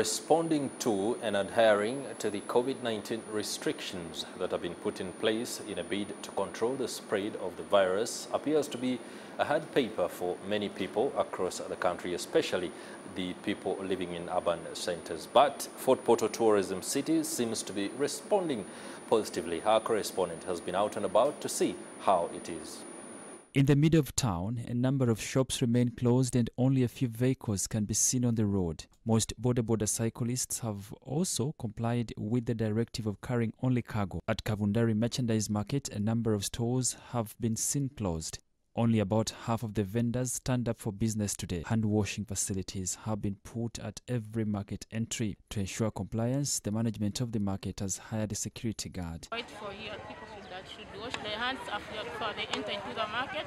Responding to and adhering to the COVID-19 restrictions that have been put in place in a bid to control the spread of the virus appears to be a hard paper for many people across the country, especially the people living in urban centers. But Fort Portal Tourism City seems to be responding positively. Our correspondent has been out and about to see how it is. In the middle of town, a number of shops remain closed and only a few vehicles can be seen on the road. Most boda boda cyclists have also complied with the directive of carrying only cargo. At Kabundaire Merchandise Market, a number of stores have been seen closed. Only about half of the vendors stand up for business today. Hand washing facilities have been put at every market entry. To ensure compliance, the management of the market has hired a security guard. Should wash their hands after before they enter into the market.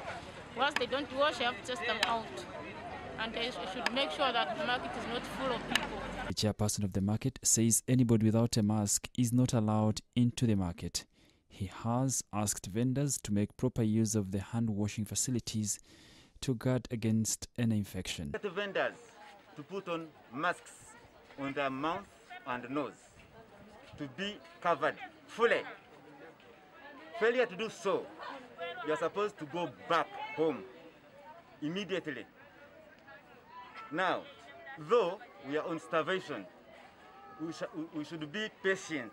Once they don't wash, you have to test them out. And they should make sure that the market is not full of people. The chairperson of the market says anybody without a mask is not allowed into the market. He has asked vendors to make proper use of the hand washing facilities to guard against any infection. Get the vendors to put on masks on their mouth and nose to be covered fully. Failure to do so, you are supposed to go back home immediately. Now, though we are on starvation, we, sh we should be patient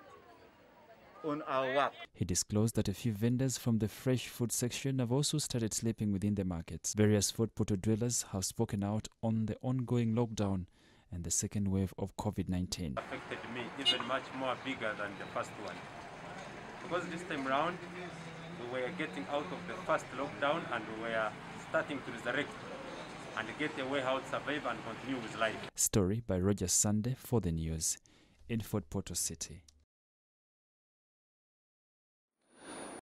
on our work. He disclosed that a few vendors from the fresh food section have also started sleeping within the markets. Various Fort Portal dwellers have spoken out on the ongoing lockdown and the second wave of COVID-19. affected me even much more bigger than the first one. Because this time round, we were getting out of the first lockdown and we were starting to resurrect and get a way out, survive and continue with life. Story by Roger Sunday for the news in Fort Portal City.